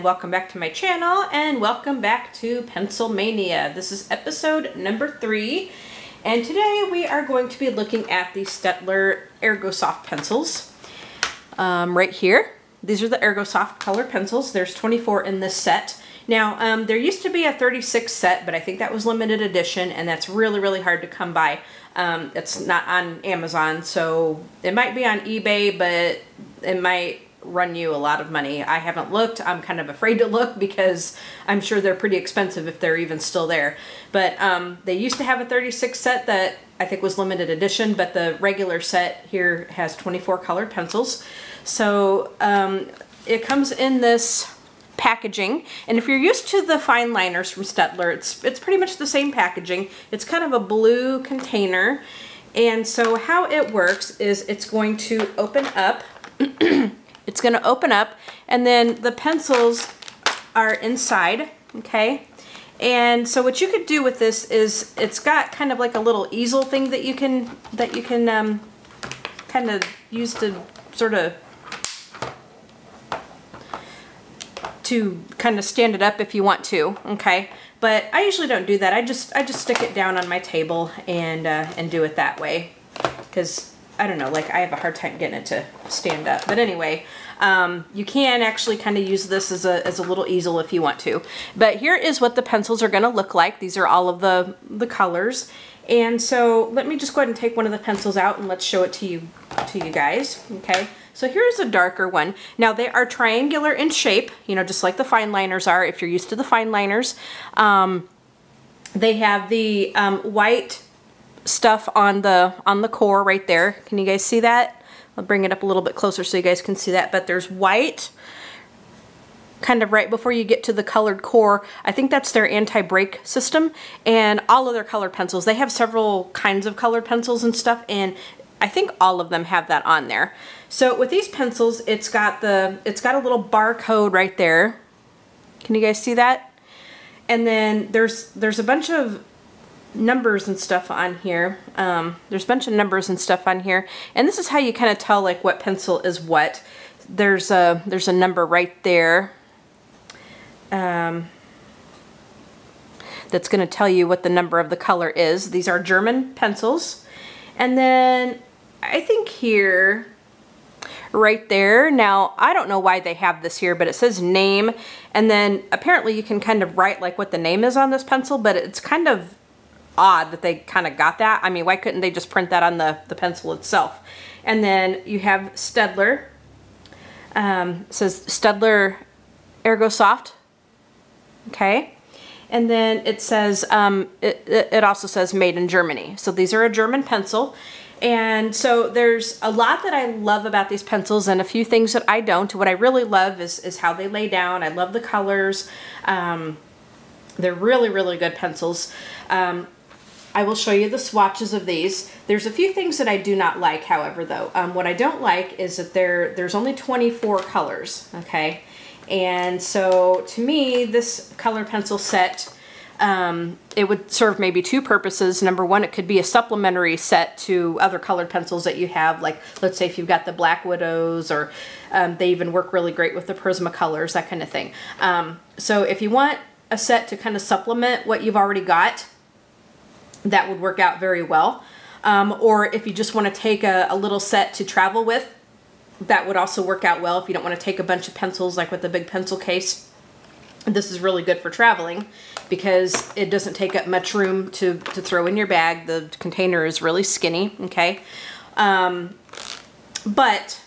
and welcome back to my channel and welcome back to Pencilmania. This is episode number three and today we are going to be looking at the Staedtler Ergosoft pencils um, right here. These are the Ergosoft color pencils. There's 24 in this set. Now, um, there used to be a 36 set, but I think that was limited edition, and that's really, really hard to come by. Um, it's not on Amazon, so it might be on eBay, but it might run you a lot of money. I haven't looked. I'm kind of afraid to look because I'm sure they're pretty expensive if they're even still there. But um, they used to have a 36 set that I think was limited edition, but the regular set here has 24 colored pencils. So um, it comes in this packaging. And if you're used to the fine liners from Staedtler, it's, it's pretty much the same packaging. It's kind of a blue container. And so how it works is it's going to open up It's going to open up and then the pencils are inside, okay? And so what you could do with this is it's got kind of like a little easel thing that you can that you can um, kind of use to sort of to kind of stand it up if you want to, okay? But I usually don't do that. I just I just stick it down on my table and uh, and do it that way because I don't know, like I have a hard time getting it to stand up. But anyway, um, you can actually kind of use this as a, as a little easel if you want to. But here is what the pencils are going to look like. These are all of the, the colors. And so let me just go ahead and take one of the pencils out and let's show it to you, to you guys. Okay. So here's a darker one. Now they are triangular in shape, you know, just like the fine liners are if you're used to the fine liners. Um, they have the um, white stuff on the on the core right there. Can you guys see that? I'll bring it up a little bit closer so you guys can see that. But there's white kind of right before you get to the colored core. I think that's their anti-break system and all of their colored pencils. They have several kinds of colored pencils and stuff and I think all of them have that on there. So with these pencils, it's got the it's got a little barcode right there. Can you guys see that? And then there's there's a bunch of numbers and stuff on here. Um, there's a bunch of numbers and stuff on here. And this is how you kind of tell like what pencil is what. There's a, there's a number right there. Um, that's going to tell you what the number of the color is. These are German pencils. And then I think here, right there, now I don't know why they have this here, but it says name. And then apparently you can kind of write like what the name is on this pencil, but it's kind of odd that they kind of got that. I mean, why couldn't they just print that on the, the pencil itself? And then you have Staedtler. Um, says Ergo Soft. Okay. And then it says, um, it, it also says made in Germany. So these are a German pencil. And so there's a lot that I love about these pencils and a few things that I don't. What I really love is, is how they lay down. I love the colors. Um, they're really, really good pencils. Um, I will show you the swatches of these. There's a few things that I do not like, however, though. Um, what I don't like is that there there's only 24 colors, okay? And so to me, this color pencil set, um, it would serve maybe two purposes. Number one, it could be a supplementary set to other colored pencils that you have, like let's say if you've got the Black Widows or um, they even work really great with the Prismacolors, that kind of thing. Um, so if you want a set to kind of supplement what you've already got, that would work out very well. Um, or if you just want to take a, a, little set to travel with, that would also work out well if you don't want to take a bunch of pencils like with a big pencil case. This is really good for traveling because it doesn't take up much room to, to throw in your bag. The container is really skinny, okay? Um, but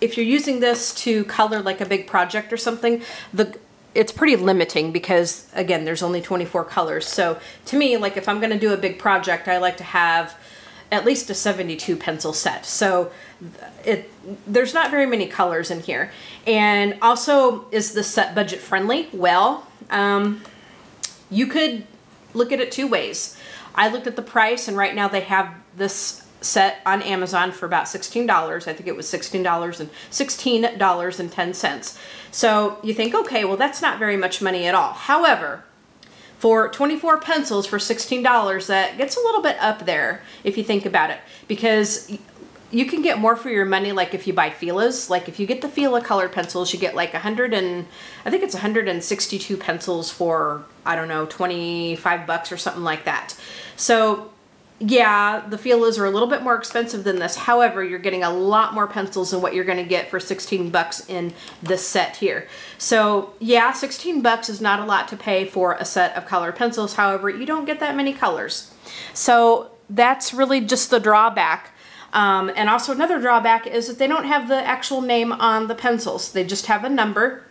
if you're using this to color like a big project or something, the it's pretty limiting because again there's only 24 colors. So to me like if I'm gonna do a big project I like to have at least a 72 pencil set. So it there's not very many colors in here. And also is the set budget friendly? Well um, you could look at it two ways. I looked at the price and right now they have this set on Amazon for about $16. I think it was $16 and $16.10. So you think, okay, well that's not very much money at all. However, for 24 pencils for $16, that gets a little bit up there if you think about it. Because you can get more for your money like if you buy Fila's. Like if you get the Fila colored pencils, you get like 100 and I think it's 162 pencils for, I don't know, 25 bucks or something like that. So yeah, the Fila's are a little bit more expensive than this. However, you're getting a lot more pencils than what you're going to get for 16 bucks in this set here. So yeah, 16 bucks is not a lot to pay for a set of colored pencils. However, you don't get that many colors. So that's really just the drawback. Um, and also another drawback is that they don't have the actual name on the pencils. They just have a number.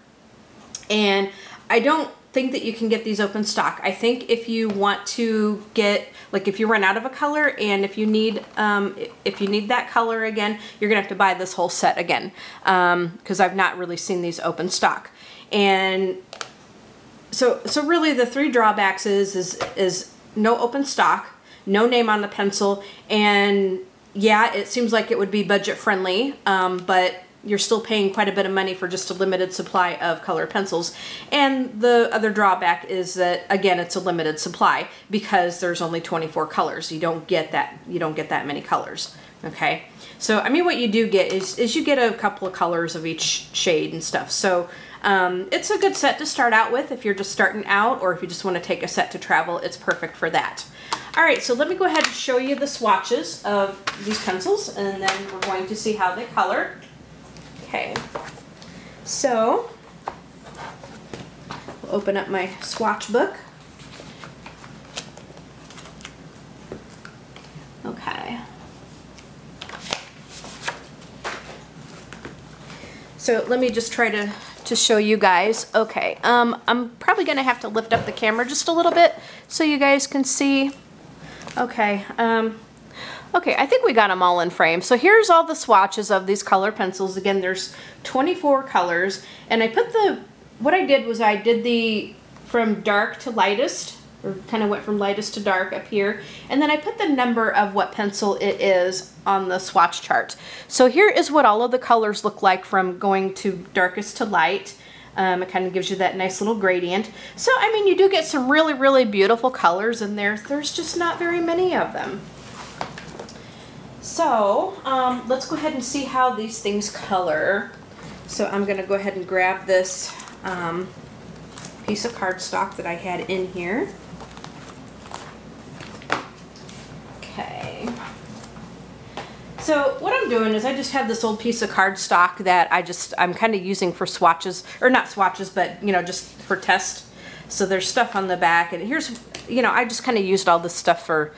And I don't think that you can get these open stock. I think if you want to get, like if you run out of a color and if you need, um, if you need that color again, you're gonna have to buy this whole set again. Because um, I've not really seen these open stock. And so, so really the three drawbacks is, is, is no open stock, no name on the pencil, and yeah, it seems like it would be budget friendly, um, but you're still paying quite a bit of money for just a limited supply of color pencils. And the other drawback is that again, it's a limited supply because there's only 24 colors. You don't get that you don't get that many colors. Okay. So I mean what you do get is is you get a couple of colors of each shade and stuff. So um, it's a good set to start out with if you're just starting out or if you just want to take a set to travel, it's perfect for that. All right, so let me go ahead and show you the swatches of these pencils and then we're going to see how they color. Okay, so we'll open up my swatch book. Okay. So let me just try to to show you guys. Okay, um, I'm probably to have to lift up the camera just a little bit so you guys can see. Okay, um, okay, I think we got them all in frame. So here's all the swatches of these color pencils. Again, there's 24 colors, and I put the, what I did was I did the from dark to lightest, or kind of went from lightest to dark up here. And then I put the number of what pencil it is on the swatch chart. So here is what all of the colors look like from going to darkest to light. Um, it kind of gives you that nice little gradient. So, I mean, you do get some really, really beautiful colors in there. There's just not very many of them. So, um, let's go ahead and see how these things color. So I'm going to go ahead and grab this um, piece of cardstock that I had in here. Okay. So what I'm doing is I just have this old piece of cardstock that I just, I'm kind of using for swatches, or not swatches, but, you know, just for test. So there's stuff on the back, and here's, you know, I just kind of used all this stuff for,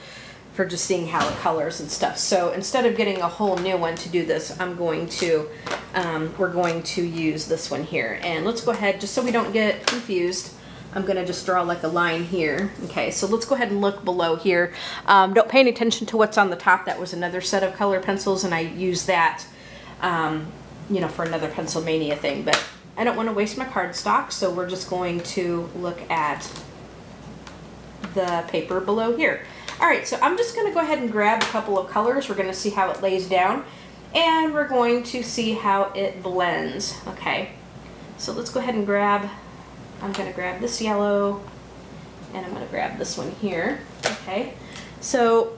for just seeing how it colors and stuff. So instead of getting a whole new one to do this, I'm going to, um, we're going to use this one here. And let's go ahead, just so we don't get confused, I'm gonna just draw like a line here. Okay, so let's go ahead and look below here. Um, don't pay any attention to what's on the top. That was another set of color pencils and I used that, um, you know, for another Pencilmania thing. But I don't wanna waste my cardstock, so we're just going to look at the paper below here. All right, so I'm just gonna go ahead and grab a couple of colors. We're gonna see how it lays down and we're going to see how it blends, okay? So let's go ahead and grab I'm going to grab this yellow and I'm to grab this one here. Okay, so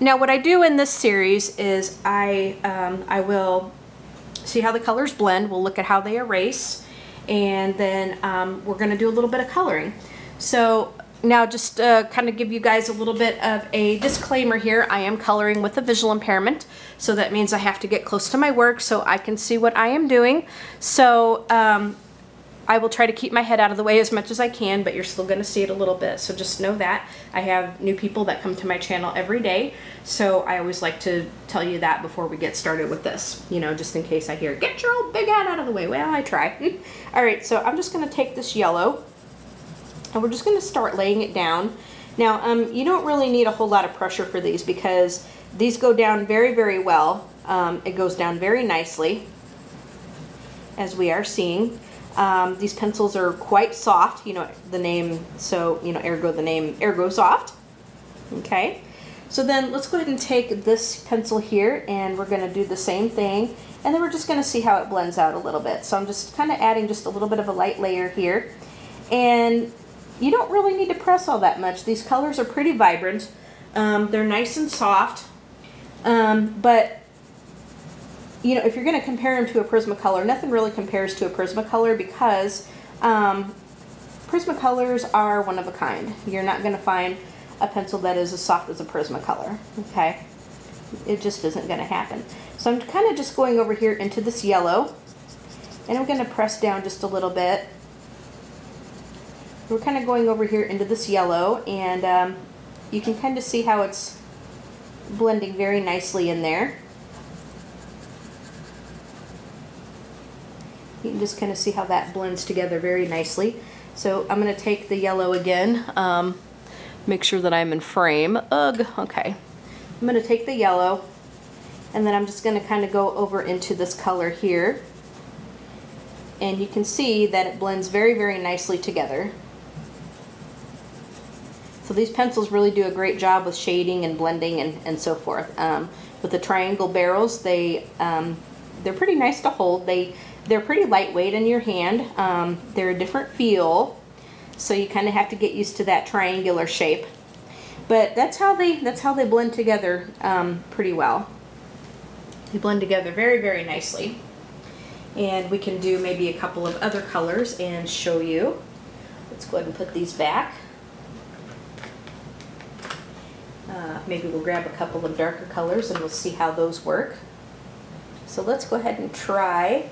now what I do in this series is I, um, I will see how the colors blend. We'll look at how they erase and then um, we're going to do a little bit of coloring. So now just uh, kind of give you guys a little bit of a disclaimer here. I am coloring with a visual impairment, so that means I have to get close to my work so I can see what I am doing. So um, I will try to keep my head out of the way as much as I can, but you're still going to see it a little bit. So just know that. I have new people that come to my channel every day, so I always like to tell you that before we get started with this, you know, just in case I hear, get your old big head out of the way. Well, I try. All right, so I'm just going to take this yellow, and we're just going to start laying it down. Now, um, you don't really need a whole lot of pressure for these because these go down very, very well. Um, it goes down very nicely, as we are seeing. Um, these pencils are quite soft, you know, the name, so, you know, ergo the name Ergo Soft. Okay, so then let's go ahead and take this pencil here and we're going to do the same thing. And then we're just going to see how it blends out a little bit. So I'm just kind of adding just a little bit of a light layer here. And you don't really need to press all that much. These colors are pretty vibrant. Um, they're nice and soft. Um, but you know, if you're going to compare them to a Prismacolor, nothing really compares to a Prismacolor because um, Prismacolors are one of a kind. You're not going to find a pencil that is as soft as a Prismacolor, okay? It just isn't going to happen. So I'm kind of just going over here into this yellow, and I'm going to press down just a little bit. We're kind of going over here into this yellow, and um, you can kind of see how it's blending very nicely in there. You can just kind of see how that blends together very nicely. So I'm going to take the yellow again, um, make sure that I'm in frame. Ugh, okay. I'm going to take the yellow and then I'm just going to kind of go over into this color here. And you can see that it blends very, very nicely together. So these pencils really do a great job with shading and blending and, and so forth. Um, with the triangle barrels, they, um, they're pretty nice to hold. They they're pretty lightweight in your hand. Um, they're a different feel, so you kind of have to get used to that triangular shape. But that's how they that's how they blend together um, pretty well. They blend together very very nicely. And we can do maybe a couple of other colors and show you. Let's go ahead and put these back. Uh, maybe we'll grab a couple of darker colors and we'll see how those work. So let's go ahead and try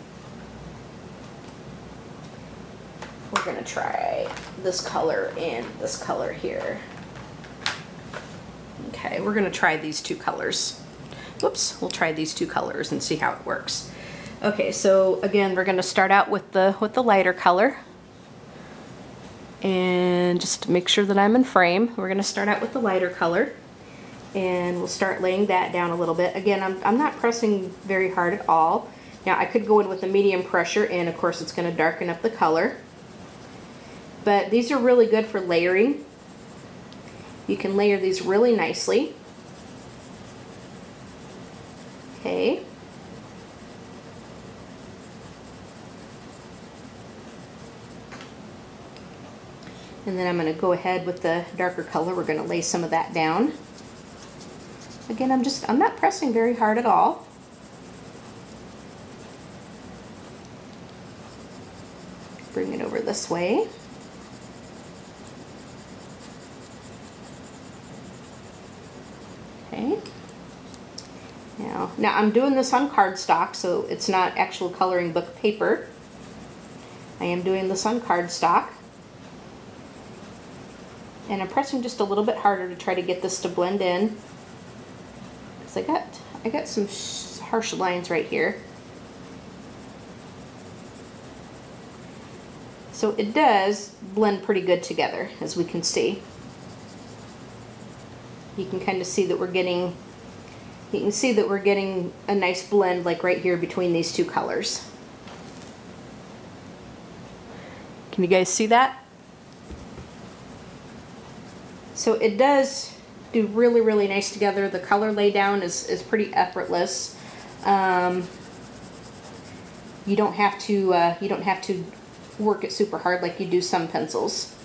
we're gonna try this color and this color here. Okay, we're gonna try these two colors. Whoops, we'll try these two colors and see how it works. Okay, so again, we're gonna start out with the with the lighter color. And just make sure that I'm in frame, we're gonna start out with the lighter color. And we'll start laying that down a little bit. Again, I'm, I'm not pressing very hard at all. Now I could go in with a medium pressure and of course it's gonna darken up the color. But these are really good for layering. You can layer these really nicely. Okay. And then I'm going to go ahead with the darker color. We're going to lay some of that down. Again, I'm just, I'm not pressing very hard at all. Bring it over this way. Okay. Now, now I'm doing this on cardstock, so it's not actual coloring book paper. I am doing this on cardstock. And I'm pressing just a little bit harder to try to get this to blend in. Because I got, I got some harsh lines right here. So it does blend pretty good together, as we can see you can kind of see that we're getting you can see that we're getting a nice blend like right here between these two colors. Can you guys see that? So it does do really, really nice together. The color laydown is, is pretty effortless. Um, you don't have to uh, you don't have to work it super hard like you do some pencils.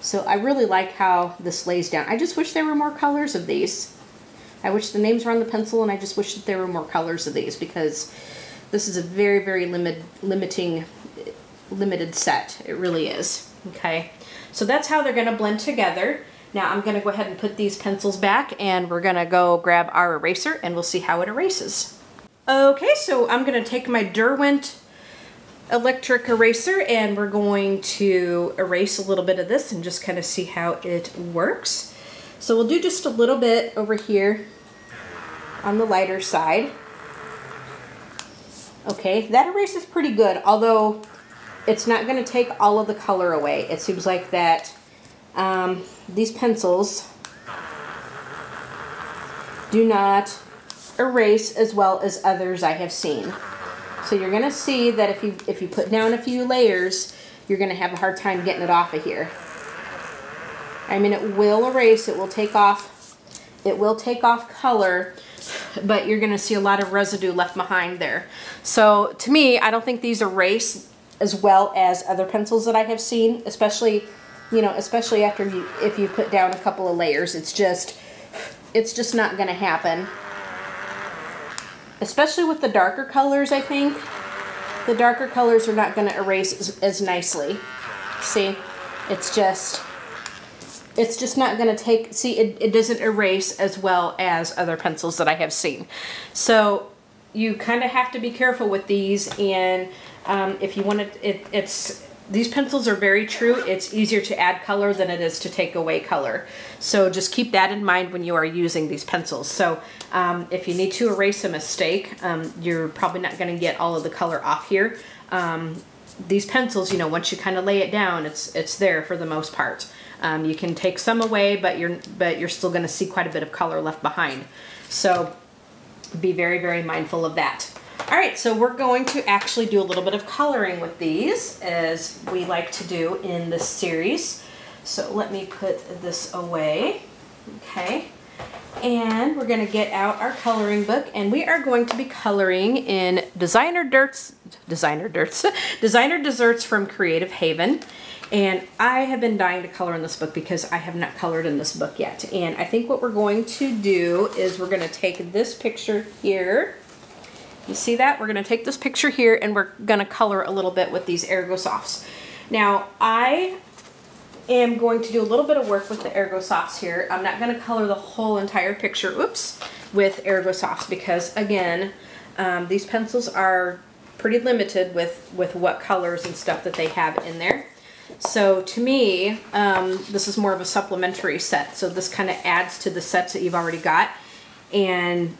So I really like how this lays down. I just wish there were more colors of these. I wish the names were on the pencil and I just wish that there were more colors of these because this is a very, very limit, limiting, limited set. It really is. Okay, so that's how they're going to blend together. Now I'm going to go ahead and put these pencils back and we're going to go grab our eraser and we'll see how it erases. Okay, so I'm going to take my Derwent electric eraser and we're going to erase a little bit of this and just kind of see how it works. So we'll do just a little bit over here on the lighter side. Okay, that erases pretty good, although it's not going to take all of the color away. It seems like that um, these pencils do not erase as well as others I have seen. So you're gonna see that if you if you put down a few layers, you're gonna have a hard time getting it off of here. I mean, it will erase, it will take off, it will take off color, but you're gonna see a lot of residue left behind there. So to me, I don't think these erase as well as other pencils that I have seen, especially, you know, especially after you, if you put down a couple of layers, it's just, it's just not gonna happen. especially with the darker colors, I think, the darker colors are not going to erase as, as nicely. See, it's just, it's just not going to take, see, it, it doesn't erase as well as other pencils that I have seen. So you kind of have to be careful with these and um, if you want to, it, it's, these pencils are very true. It's easier to add color than it is to take away color. So just keep that in mind when you are using these pencils. So um, if you need to erase a mistake, um, you're probably not going to get all of the color off here. Um, these pencils, you know, once you kind of lay it down, it's it's there for the most part. Um, you can take some away, but you're but you're still going to see quite a bit of color left behind. So be very, very mindful of that. All right, so we're going to actually do a little bit of coloring with these as we like to do in this series. So let me put this away, okay? And we're gonna get out our coloring book and we are going to be coloring in Designer Dirts, Designer Dirts, Designer Desserts from Creative Haven. And I have been dying to color in this book because I have not colored in this book yet. And I think what we're going to do is we're gonna take this picture here. You see that? We're gonna take this picture here and we're gonna color a little bit with these Ergo Softs. Now, I am going to do a little bit of work with the Ergo Softs here. I'm not gonna color the whole entire picture, oops, with Ergo Softs because again, um, these pencils are pretty limited with, with what colors and stuff that they have in there. So to me, um, this is more of a supplementary set. So this kind of adds to the sets that you've already got. And,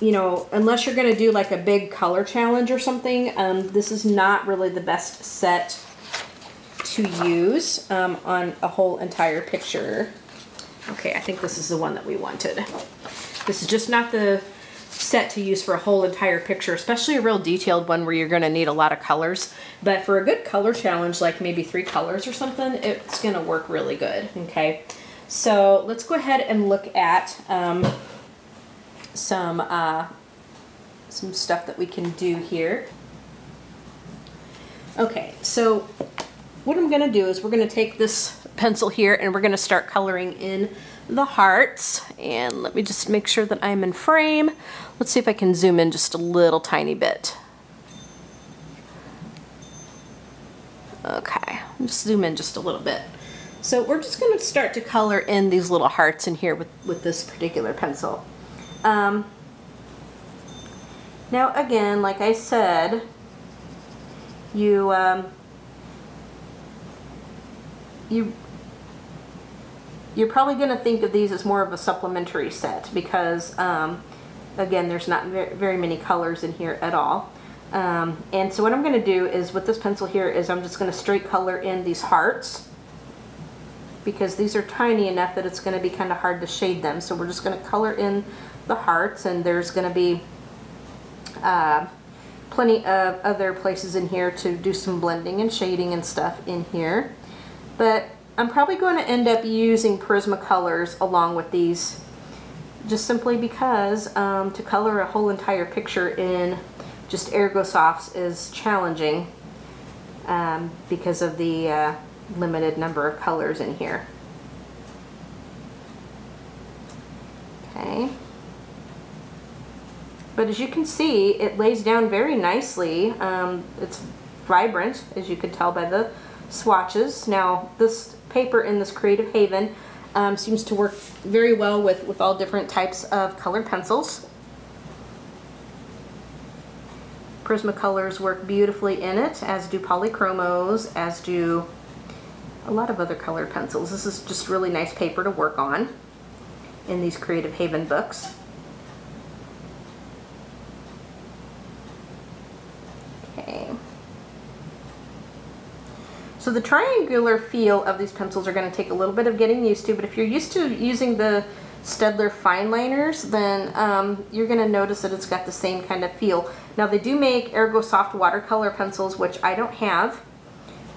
you know, unless you're going to do like a big color challenge or something, um, this is not really the best set to use um, on a whole entire picture. Okay, I think this is the one that we wanted. This is just not the set to use for a whole entire picture, especially a real detailed one where you're going to need a lot of colors. But for a good color challenge, like maybe three colors or something, it's going to work really good, okay? So let's go ahead and look at um, some, uh, some stuff that we can do here. Okay, so what I'm going to do is we're going to take this pencil here and we're going to start coloring in the hearts. And let me just make sure that I'm in frame. Let's see if I can zoom in just a little tiny bit. Okay, just zoom in just a little bit. So we're just going to start to color in these little hearts in here with, with this particular pencil. Um, now again, like I said, you um, you you're probably going to think of these as more of a supplementary set because um, again there's not very many colors in here at all. Um, and so what I'm going to do is with this pencil here is I'm just going to straight color in these hearts because these are tiny enough that it's going to be kind of hard to shade them. So we're just going to color in the hearts and there's going to be uh, plenty of other places in here to do some blending and shading and stuff in here but I'm probably going to end up using Prismacolors along with these just simply because um, to color a whole entire picture in just Ergosofts is challenging um, because of the uh, limited number of colors in here. Okay. But as you can see, it lays down very nicely. Um, it's vibrant, as you could tell by the swatches. Now, this paper in this Creative Haven um, seems to work very well with, with all different types of colored pencils. Prismacolors work beautifully in it, as do Polychromos, as do a lot of other colored pencils. This is just really nice paper to work on in these Creative Haven books. So the triangular feel of these pencils are going to take a little bit of getting used to, but if you're used to using the Staedtler fine liners, then um, you're going to notice that it's got the same kind of feel. Now they do make Ergo Soft watercolor pencils, which I don't have.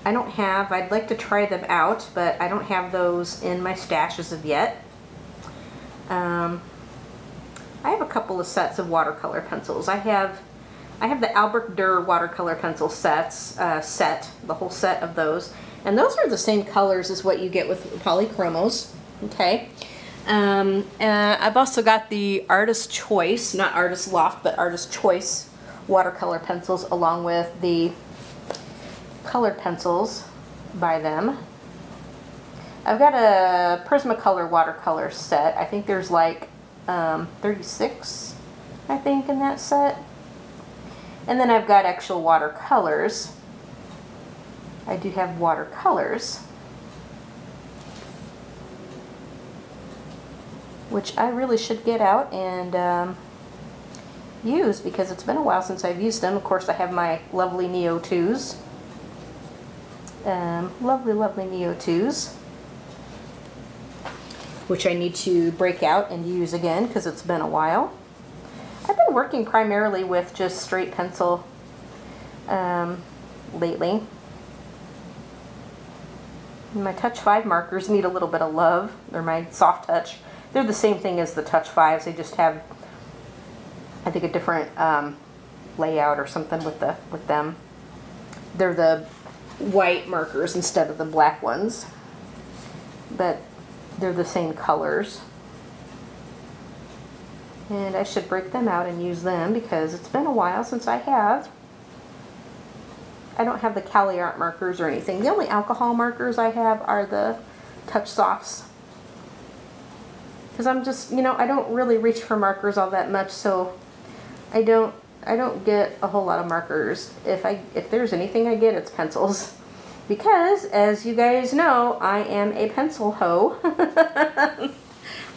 I don't have, I'd like to try them out, but I don't have those in my stash as of yet. Um, I have a couple of sets of watercolor pencils. I have I have the Albert Dürer watercolor pencil sets, uh, set, the whole set of those. And those are the same colors as what you get with polychromos, okay? Um, and I've also got the Artist Choice, not Artist Loft, but Artist Choice watercolor pencils along with the colored pencils by them. I've got a Prismacolor watercolor set. I think there's like um, 36, I think, in that set. And then I've got actual watercolors. I do have watercolors. Which I really should get out and um, use because it's been a while since I've used them. Of course, I have my lovely Neo 2s. Um, lovely, lovely Neo 2s. Which I need to break out and use again because it's been a while. I've been working primarily with just straight pencil um, lately. My Touch 5 markers need a little bit of love. They're my soft touch. They're the same thing as the Touch 5s. They just have, I think, a different um, layout or something with the with them. They're the white markers instead of the black ones. But they're the same colors. And I should break them out and use them because it's been a while since I have. I don't have the Cali Art markers or anything. The only alcohol markers I have are the Touch Softs. Because I'm just, you know, I don't really reach for markers all that much, so I don't I don't get a whole lot of markers. If I if there's anything I get, it's pencils. Because, as you guys know, I am a pencil hoe.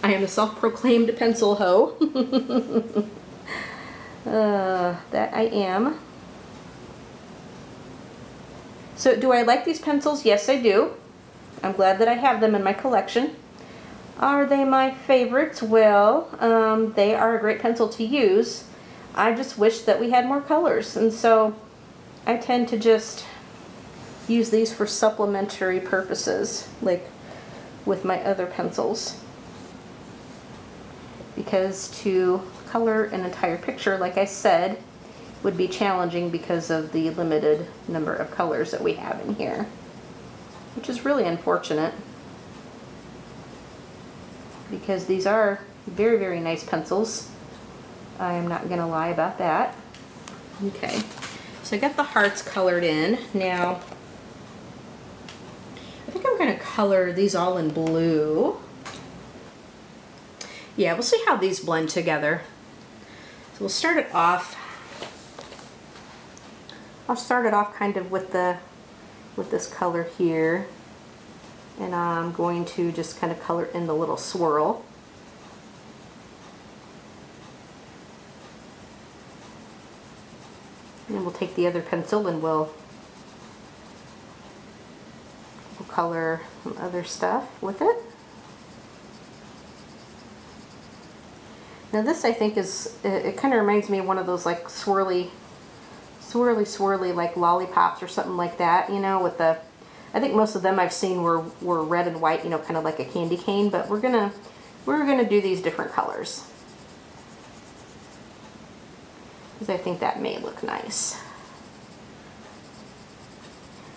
I am a self-proclaimed pencil hoe. uh, that I am. So do I like these pencils? Yes, I do. I'm glad that I have them in my collection. Are they my favorites? Well, um, they are a great pencil to use. I just wish that we had more colors. And so I tend to just use these for supplementary purposes, like with my other pencils because to color an entire picture, like I said, would be challenging because of the limited number of colors that we have in here, which is really unfortunate because these are very, very nice pencils. I am not going to lie about that. Okay, so I got the hearts colored in. Now, I think I'm going to color these all in blue. Yeah, we'll see how these blend together. So we'll start it off. I'll start it off kind of with the with this color here. And I'm going to just kind of color in the little swirl. And we'll take the other pencil and we'll, we'll color some other stuff with it. Now this I think is, it, it kind of reminds me of one of those like swirly, swirly, swirly like lollipops or something like that, you know, with the, I think most of them I've seen were, were red and white, you know, kind of like a candy cane, but we're gonna, we're gonna do these different colors. Because I think that may look nice.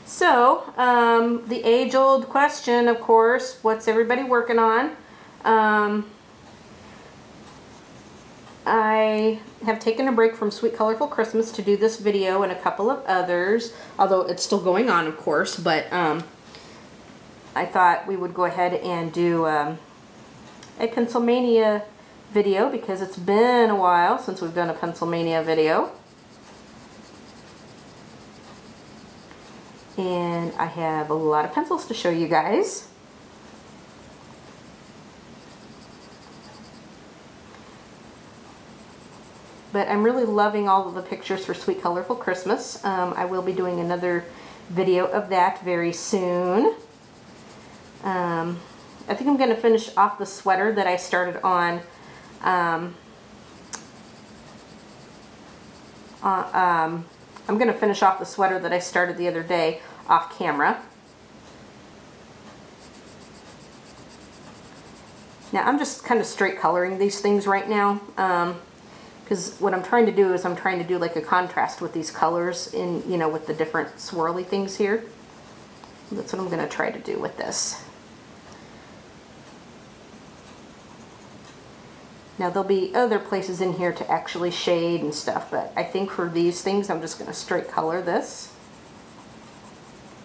So, um, the age-old question, of course, what's everybody working on? Um, I have taken a break from Sweet Colorful Christmas to do this video and a couple of others, although it's still going on, of course, but um, I thought we would go ahead and do um, a Pencilmania video because it's been a while since we've done a Pencilmania video. And I have a lot of pencils to show you guys. But I'm really loving all of the pictures for Sweet Colorful Christmas. Um, I will be doing another video of that very soon. Um, I think I'm going to finish off the sweater that I started on um, uh, um, I'm going to finish off the sweater that I started the other day off camera. Now I'm just kind of straight coloring these things right now. Um, because what I'm trying to do is I'm trying to do like a contrast with these colors in, you know, with the different swirly things here. That's what I'm going to try to do with this. Now there'll be other places in here to actually shade and stuff, but I think for these things I'm just going to straight color this.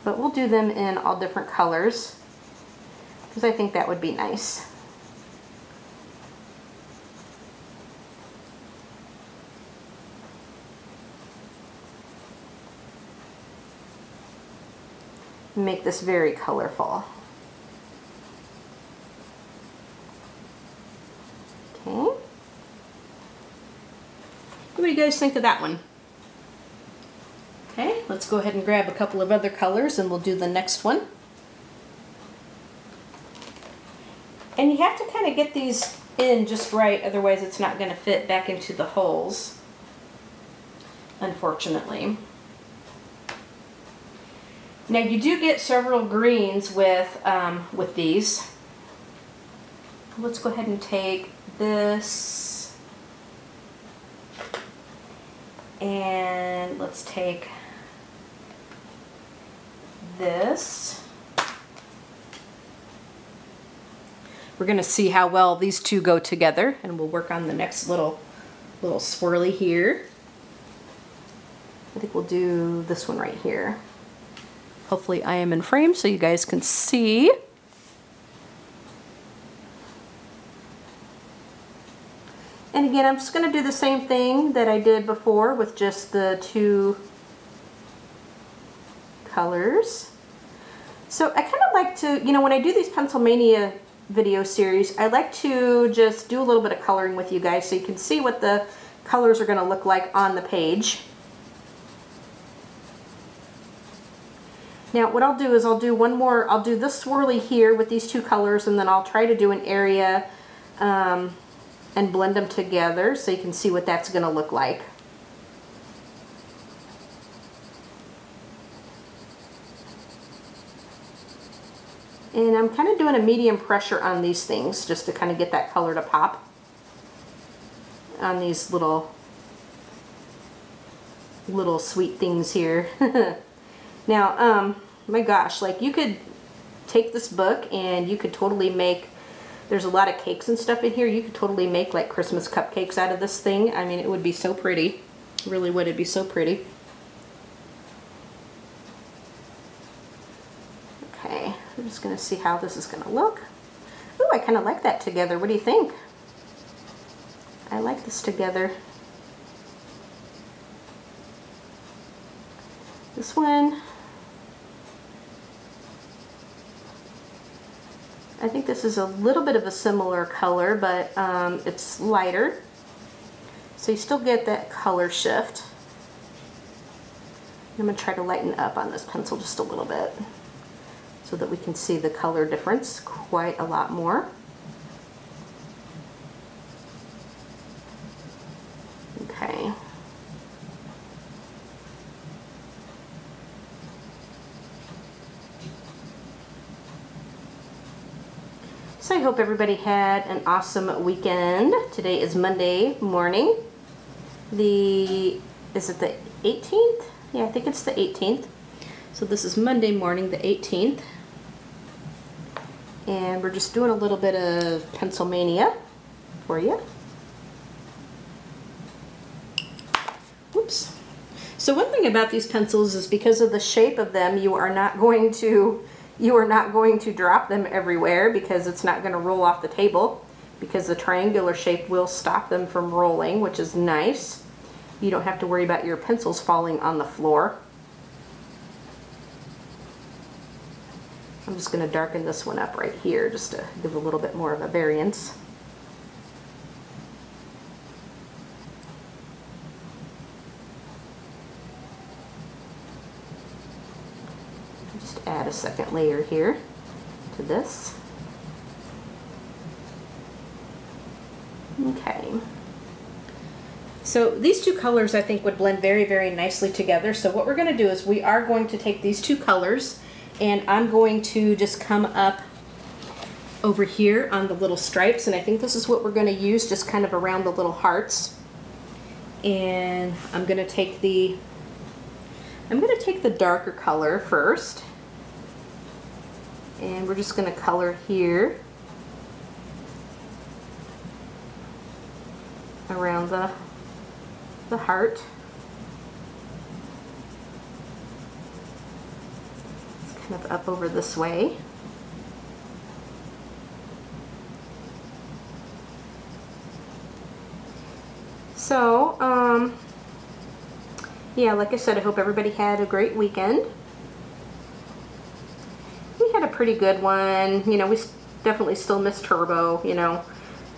But we'll do them in all different colors because I think that would be nice. Make this very colorful. Okay. What do you guys think of that one? Okay, let's go ahead and grab a couple of other colors and we'll do the next one. And you have to kind of get these in just right, otherwise it's not going to fit back into the holes, unfortunately. Now you do get several greens with, um, with these. Let's go ahead and take this and let's take this. We're going to see how well these two go together and we'll work on the next little little swirly here. I think we'll do this one right here. Hopefully I am in frame so you guys can see. And again, I'm just going to do the same thing that I did before with just the two colors. So I kind of like to, you know, when I do these Pencilmania video series, I like to just do a little bit of coloring with you guys so you can see what the colors are going to look like on the page. Now what I'll do is I'll do one more, I'll do this swirly here with these two colors and then I'll try to do an area um, and blend them together so you can see what that's going to look like. And I'm kind of doing a medium pressure on these things just to kind of get that color to pop on these little little sweet things here. now, um, my gosh, like you could take this book and you could totally make, there's a lot of cakes and stuff in here, you could totally make like Christmas cupcakes out of this thing. I mean, it would be so pretty. really would, it'd be so pretty. Okay, I'm just going to see how this is going to look. Ooh, I kind of like that together. What do you think? I like this together. This one, I think this is a little bit of a similar color, but um, it's lighter. So you still get that color shift. I'm going to try to lighten up on this pencil just a little bit so that we can see the color difference quite a lot more. Okay. So I hope everybody had an awesome weekend. Today is Monday morning. The, is it the 18th? Yeah, I think it's the 18th. So this is Monday morning, the 18th. And we're just doing a little bit of Pencilmania for you. Whoops. So one thing about these pencils is because of the shape of them, you are not going to you are not going to drop them everywhere because it's not going to roll off the table because the triangular shape will stop them from rolling, which is nice. You don't have to worry about your pencils falling on the floor. I'm just going to darken this one up right here just to give a little bit more of a variance. Just add a second layer here to this. Okay. So these two colors I think would blend very, very nicely together. So what we're going to do is we are going to take these two colors and I'm going to just come up over here on the little stripes and I think this is what we're going to use just kind of around the little hearts and I'm going to take the I'm going to take the darker color first and we're just going to color here around the, the heart. It's kind of up over this way. So, um, yeah, like I said, I hope everybody had a great weekend. Pretty good one. You know, we definitely still miss Turbo, you know.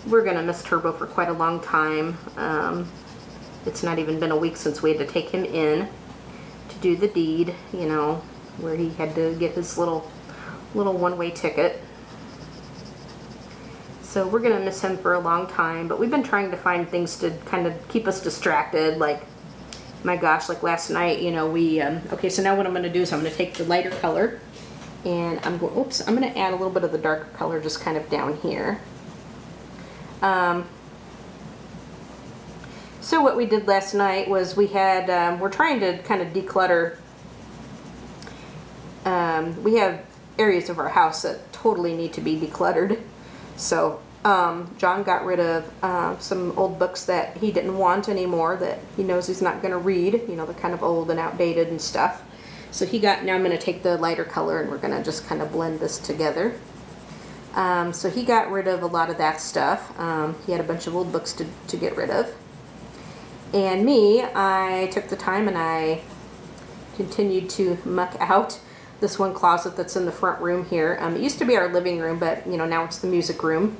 We're going to miss Turbo for quite a long time. Um, it's not even been a week since we had to take him in to do the deed, you know, where he had to get his little, little one-way ticket. So we're going to miss him for a long time, but we've been trying to find things to kind of keep us distracted. Like, my gosh, like last night, you know, we, um, okay, so now what I'm going to do is I'm going to take the lighter color and I'm going, oops, I'm going to add a little bit of the darker color just kind of down here. Um, so what we did last night was we had, um, we're trying to kind of declutter. Um, we have areas of our house that totally need to be decluttered. So um, John got rid of uh, some old books that he didn't want anymore that he knows he's not going to read. You know, they're kind of old and outdated and stuff. So he got, now I'm going to take the lighter color and we're going to just kind of blend this together. Um, so he got rid of a lot of that stuff. Um, he had a bunch of old books to, to get rid of. And me, I took the time and I continued to muck out this one closet that's in the front room here. Um, it used to be our living room, but you know now it's the music room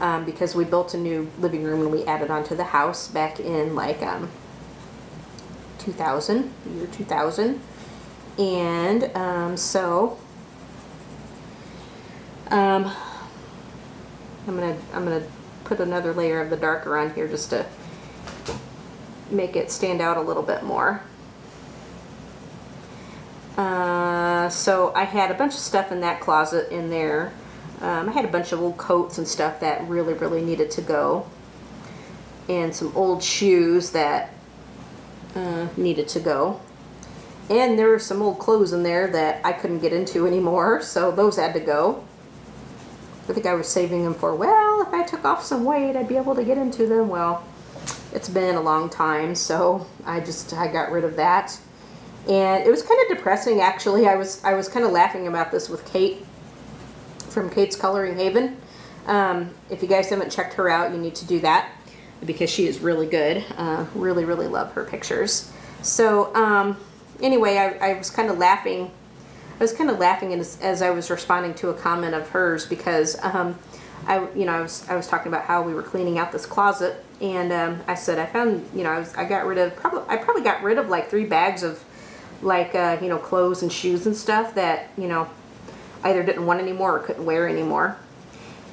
um, because we built a new living room and we added onto the house back in like um, 2000, year 2000. And um, so um, I'm gonna I'm gonna put another layer of the darker on here just to make it stand out a little bit more. Uh, so I had a bunch of stuff in that closet in there. Um, I had a bunch of old coats and stuff that really, really needed to go. And some old shoes that uh, needed to go. And there were some old clothes in there that I couldn't get into anymore, so those had to go. I think I was saving them for, well, if I took off some weight, I'd be able to get into them. Well, it's been a long time, so I just, I got rid of that and it was kind of depressing actually. I was I was kind of laughing about this with Kate from Kate's Coloring Haven. Um, if you guys haven't checked her out, you need to do that because she is really good. Uh, really, really love her pictures. So um, anyway, I, I was kind of laughing. I was kind of laughing as, as I was responding to a comment of hers because um, I, you know, I was I was talking about how we were cleaning out this closet, and um, I said I found, you know, I was I got rid of probably I probably got rid of like three bags of like, uh, you know, clothes and shoes and stuff that, you know, either didn't want anymore or couldn't wear anymore.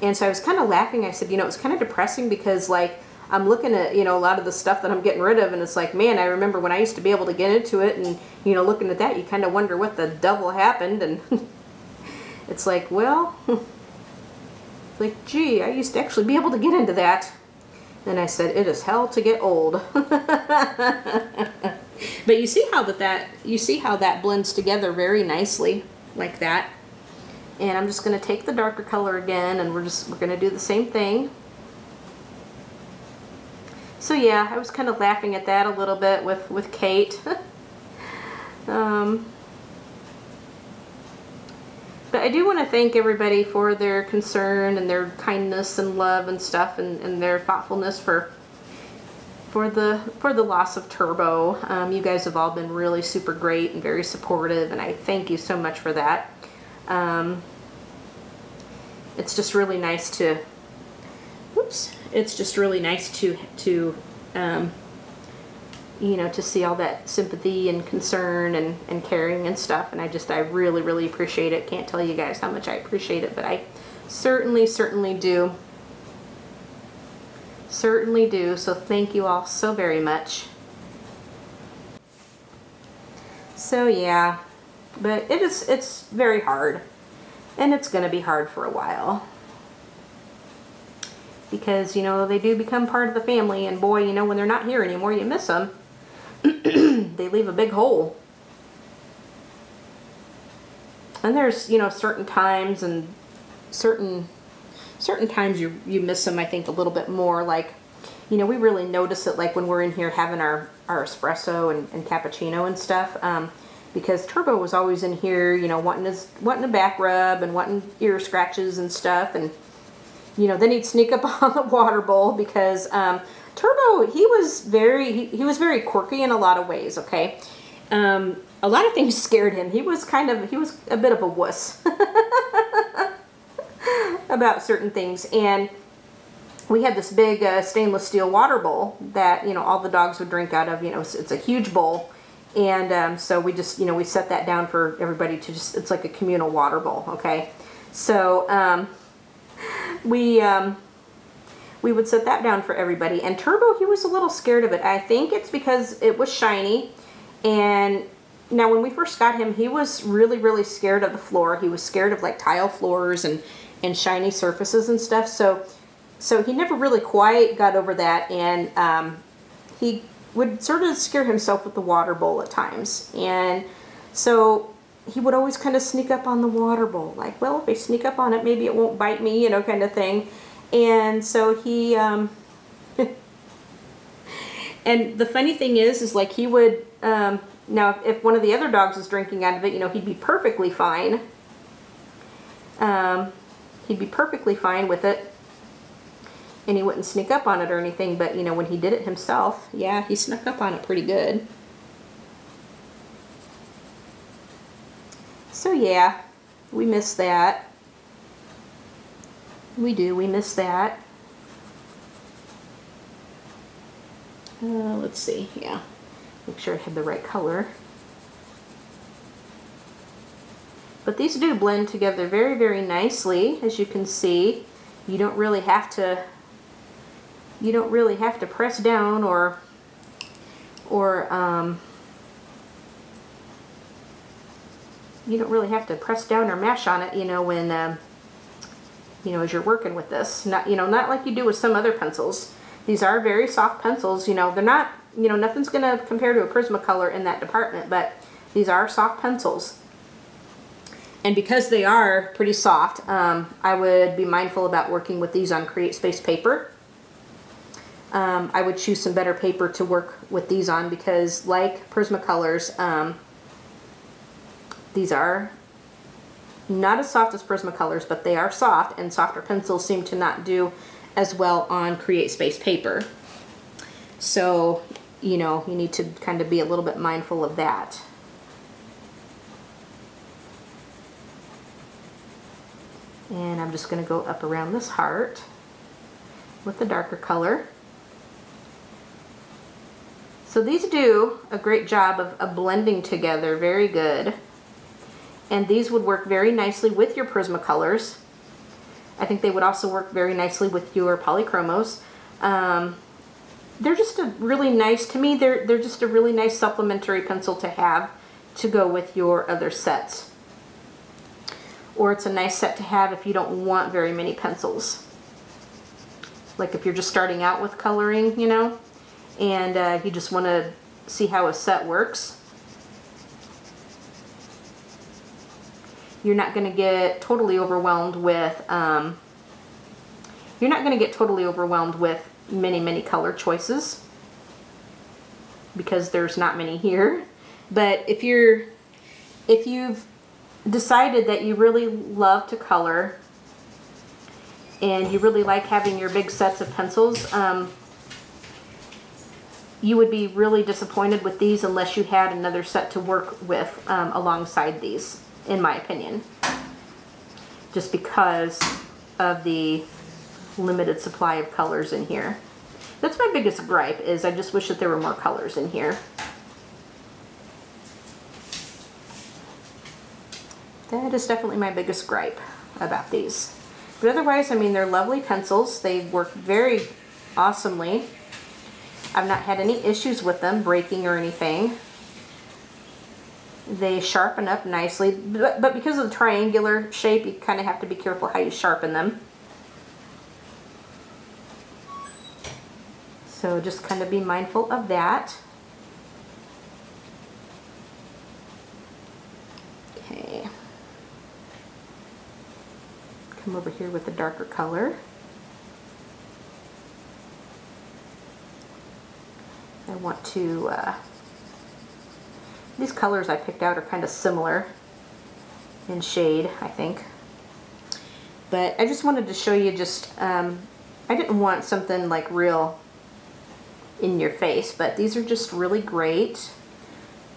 And so I was kind of laughing. I said, you know, it was kind of depressing because, like, I'm looking at, you know, a lot of the stuff that I'm getting rid of, and it's like, man, I remember when I used to be able to get into it, and, you know, looking at that, you kind of wonder what the devil happened, and it's like, well, it's like, gee, I used to actually be able to get into that. And I said, it is hell to get old. But you see how that, that you see how that blends together very nicely like that. And I'm just going to take the darker color again and we're just we're going to do the same thing. So yeah, I was kind of laughing at that a little bit with with Kate. um, but I do want to thank everybody for their concern and their kindness and love and stuff and, and their thoughtfulness for for the for the loss of Turbo. Um, you guys have all been really super great and very supportive, and I thank you so much for that. Um, it's just really nice to, it's just really nice to to, um, you know, to see all that sympathy and concern and and caring and stuff. And I just I really really appreciate it. Can't tell you guys how much I appreciate it, but I certainly certainly do. Certainly do. So thank you all so very much. So yeah, but it is it's very hard. And it's going to be hard for a while. Because, you know, they do become part of the family and boy, you know, when they're not here anymore, you miss them. they leave a big hole. And there's, you know, certain times and certain certain times you, you miss them, I think, a little bit more. Like, you know, we really notice it like when we're in here having our, our espresso and, and cappuccino and stuff. Um, because Turbo was always in here, you know, wanting his wanting a back rub and wanting ear scratches and stuff, and you know, then he'd sneak up on the water bowl because um, Turbo, he was very he, he, was very quirky in a lot of ways. Okay, um, a lot of things scared him. He was kind of he was a bit of a wuss about certain things, and we had this big uh, stainless steel water bowl that you know all the dogs would drink out of. You know, it's, it's a huge bowl, and um, so we just you know we set that down for everybody to just. It's like a communal water bowl. Okay, so um, we um, we would set that down for everybody. And Turbo, he was a little scared of it. I think it's because it was shiny, and now when we first got him, he was really really scared of the floor. He was scared of like tile floors and and shiny surfaces and stuff. So so he never really quite got over that and um, he would sort of scare himself with the water bowl at times and so he would always kind of sneak up on the water bowl like well if I sneak up on it maybe it won't bite me you know kind of thing. And so he um, and the funny thing is is like he would um, now if one of the other dogs was drinking out of it you know he'd be perfectly fine. Um, he'd be perfectly fine with it. And he wouldn't sneak up on it or anything, but you know, when he did it himself, yeah, he snuck up on it pretty good. So yeah, we miss that. We do, we miss that. Uh, let's see, yeah, make sure I have the right color. But these do blend together very, very nicely, as you can see. You don't really have to you don't really have to press down or or um, you don't really have to press down or mash on it you know when um, you know as you're working with this. Not you know not like you do with some other pencils. These are very soft pencils you know they're not you know nothing's gonna compare to a Prismacolor in that department but these are soft pencils. And because they are pretty soft um, I would be mindful about working with these on CreateSpace paper. Um, I would choose some better paper to work with these on because like Prismacolors, um, these are not as soft as Prismacolors, but they are soft and softer pencils seem to not do as well on CreateSpace paper. So, you know, you need to kind of be a little bit mindful of that. And I'm just going to go up around this heart with the darker color. So these do a great job of, of blending together very good. And these would work very nicely with your Prismacolors. I think they would also work very nicely with your Polychromos. Um, they're just a really nice, to me, they're, they're just a really nice supplementary pencil to have to go with your other sets. Or it's a nice set to have if you don't want very many pencils. Like if you're just starting out with coloring, you know and uh, you just want to see how a set works. You're not going to get totally overwhelmed with, um, you're not going to get totally overwhelmed with many, many color choices because there's not many here. But if you're, if you've decided that you really love to color and you really like having your big sets of pencils, um, you would be really disappointed with these unless you had another set to work with um, alongside these, in my opinion. Just because of the limited supply of colors in here. That's my biggest gripe, is I just wish that there were more colors in here. That is definitely my biggest gripe about these. But otherwise, I mean, they're lovely pencils. They work very awesomely. I've not had any issues with them breaking or anything. They sharpen up nicely, but, but because of the triangular shape, you kind of have to be careful how you sharpen them. So just kind of be mindful of that. Okay. Come over here with the darker color. I want to, uh, these colors I picked out are kind of similar in shade, I think. But I just wanted to show you just, um, I didn't want something like real in your face, but these are just really great.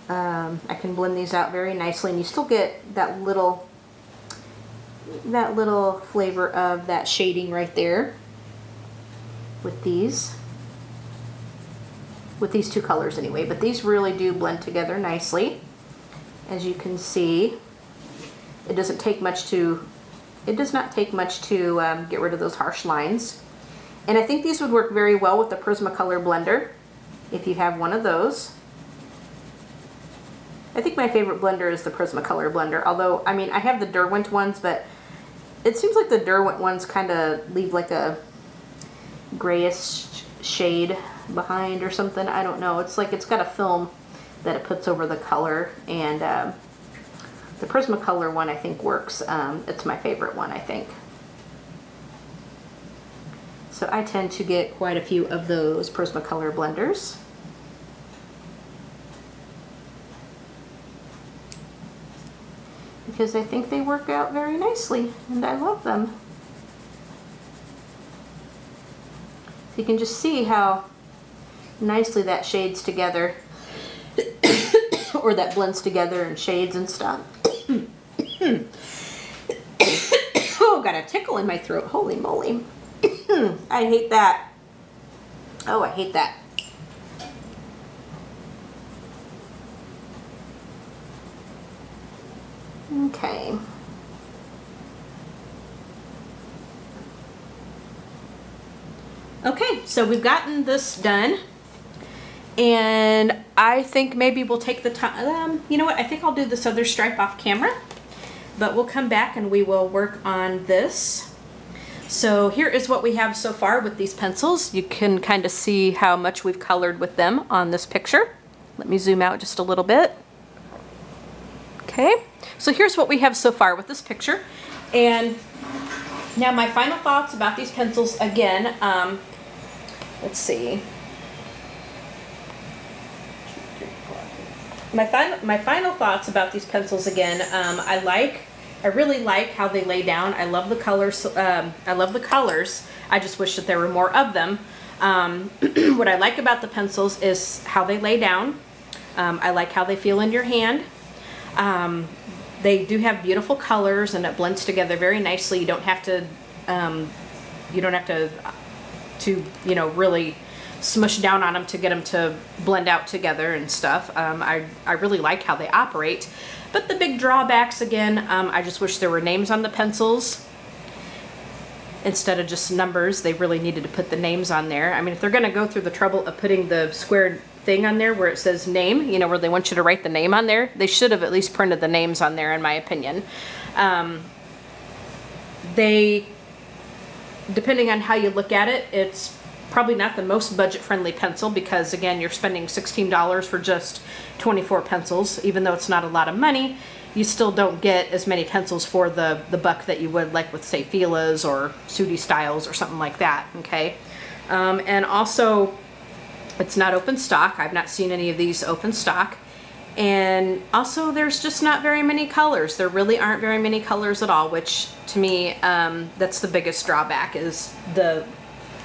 Um, I can blend these out very nicely and you still get that little that little flavor of that shading right there with these with these two colors anyway but these really do blend together nicely. As you can see it doesn't take much to it does not take much to um, get rid of those harsh lines. And I think these would work very well with the Prismacolor blender if you have one of those. I think my favorite blender is the Prismacolor blender although I mean I have the Derwent ones but it seems like the Derwent ones kind of leave like a grayish shade behind or something. I don't know. It's like it's got a film that it puts over the color and um, the Prismacolor one I think works. Um, it's my favorite one I think. So I tend to get quite a few of those Prismacolor blenders. because I think they work out very nicely and I love them. You can just see how nicely that shades together or that blends together and shades and stuff. oh, got a tickle in my throat. Holy moly. I hate that. Oh, I hate that. Okay. Okay, so we've gotten this done. And I think maybe we'll take the time, um, you know what, I think I'll do this other stripe off camera. But we'll come back and we will work on this. So here is what we have so far with these pencils. You can kind of see how much we've colored with them on this picture. Let me zoom out just a little bit. Okay, so here's what we have so far with this picture. And now my final thoughts about these pencils again, um, let's see. My final, my final thoughts about these pencils again, um, I like, I really like how they lay down. I love the colors, um, I love the colors. I just wish that there were more of them. Um, what I like about the pencils is how they lay down. Um, I like how they feel in your hand. Um, they do have beautiful colors and it blends together very nicely. You don't have to, um, you don't have to, to, you know, really smush down on them to get them to blend out together and stuff. Um, I, I really like how they operate. But the big drawbacks again, um, I just wish there were names on the pencils instead of just numbers. They really needed to put the names on there. I mean, if they're going to go through the trouble of putting the square thing on there where it says name, you know, where they want you to write the name on there, they should have at least printed the names on there in my opinion. Um, they, depending on how you look at it, it's probably not the most budget-friendly pencil because again, you're spending $16 for just 24 pencils, even though it's not a lot of money, you still don't get as many pencils for the, the buck that you would like with say Fila's or Sooty Styles or something like that, okay? Um, and also, it's not open stock. I've not seen any of these open stock. And also there's just not very many colors. There really aren't very many colors at all, which to me, um, that's the biggest drawback is the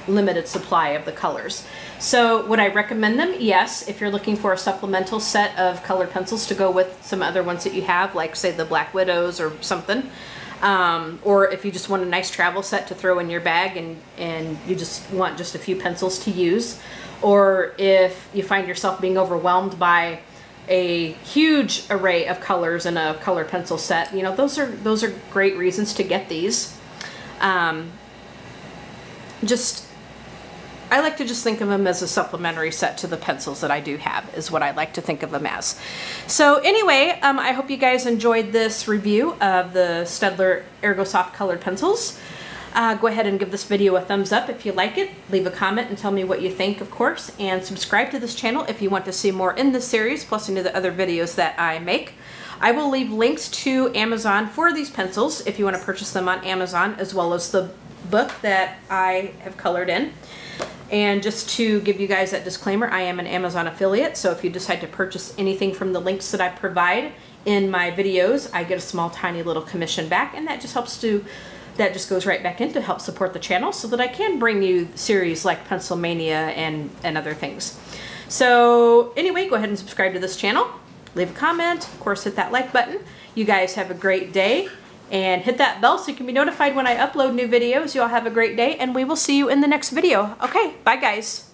limited supply of the colors. So would I recommend them? Yes, if you're looking for a supplemental set of colored pencils to go with some other ones that you have, like say the Black Widows or something. Um, or if you just want a nice travel set to throw in your bag and, and you just want just a few pencils to use or if you find yourself being overwhelmed by a huge array of colors in a color pencil set, you know, those are those are great reasons to get these. Um, just, I like to just think of them as a supplementary set to the pencils that I do have, is what I like to think of them as. So anyway, um, I hope you guys enjoyed this review of the Staedtler Ergosoft colored pencils. Uh, go ahead and give this video a thumbs up if you like it. Leave a comment and tell me what you think, of course. And subscribe to this channel if you want to see more in this series, plus of the other videos that I make. I will leave links to Amazon for these pencils if you want to purchase them on Amazon, as well as the book that I have colored in. And just to give you guys that disclaimer, I am an Amazon affiliate, so if you decide to purchase anything from the links that I provide in my videos, I get a small tiny little commission back and that just helps to that just goes right back in to help support the channel so that I can bring you series like Pencilmania and, and other things. So anyway, go ahead and subscribe to this channel. Leave a comment. Of course, hit that like button. You guys have a great day. And hit that bell so you can be notified when I upload new videos. You all have a great day, and we will see you in the next video. Okay, bye guys.